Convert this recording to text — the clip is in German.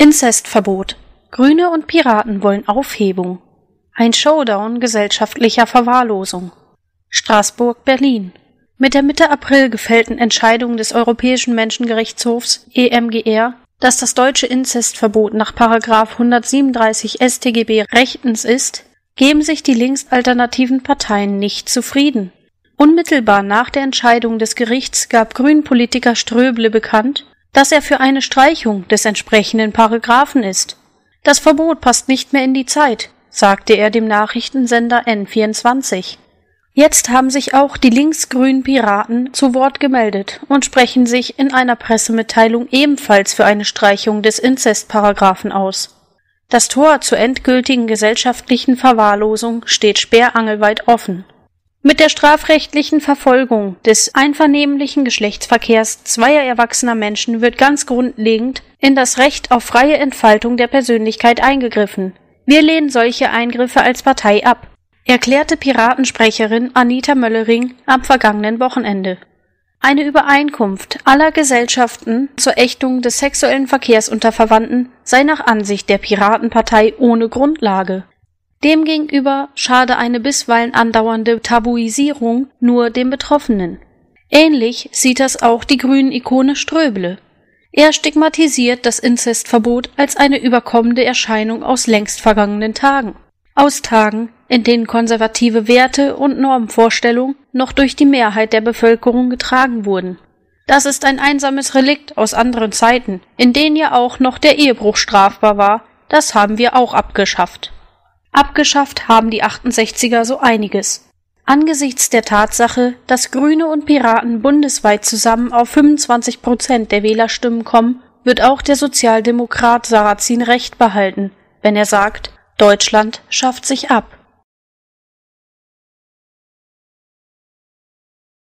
Inzestverbot. Grüne und Piraten wollen Aufhebung. Ein Showdown gesellschaftlicher Verwahrlosung. Straßburg, Berlin. Mit der Mitte April gefällten Entscheidung des Europäischen Menschengerichtshofs EMGR, dass das deutsche Inzestverbot nach 137 StGB rechtens ist, geben sich die linksalternativen Parteien nicht zufrieden. Unmittelbar nach der Entscheidung des Gerichts gab Grünpolitiker Ströble bekannt, dass er für eine Streichung des entsprechenden Paragraphen ist. Das Verbot passt nicht mehr in die Zeit, sagte er dem Nachrichtensender N24. Jetzt haben sich auch die linksgrünen Piraten zu Wort gemeldet und sprechen sich in einer Pressemitteilung ebenfalls für eine Streichung des Inzestparagraphen aus. Das Tor zur endgültigen gesellschaftlichen Verwahrlosung steht sperrangelweit offen. Mit der strafrechtlichen Verfolgung des einvernehmlichen Geschlechtsverkehrs zweier erwachsener Menschen wird ganz grundlegend in das Recht auf freie Entfaltung der Persönlichkeit eingegriffen. Wir lehnen solche Eingriffe als Partei ab, erklärte Piratensprecherin Anita Möllering am vergangenen Wochenende. Eine Übereinkunft aller Gesellschaften zur Ächtung des sexuellen Verkehrs unter Verwandten sei nach Ansicht der Piratenpartei ohne Grundlage. Demgegenüber schade eine bisweilen andauernde Tabuisierung nur dem Betroffenen. Ähnlich sieht das auch die Grünen-Ikone Ströbele. Er stigmatisiert das Inzestverbot als eine überkommende Erscheinung aus längst vergangenen Tagen. Aus Tagen, in denen konservative Werte und Normvorstellungen noch durch die Mehrheit der Bevölkerung getragen wurden. Das ist ein einsames Relikt aus anderen Zeiten, in denen ja auch noch der Ehebruch strafbar war, das haben wir auch abgeschafft. Abgeschafft haben die 68er so einiges. Angesichts der Tatsache, dass Grüne und Piraten bundesweit zusammen auf 25 Prozent der Wählerstimmen kommen, wird auch der Sozialdemokrat Sarrazin recht behalten, wenn er sagt, Deutschland schafft sich ab.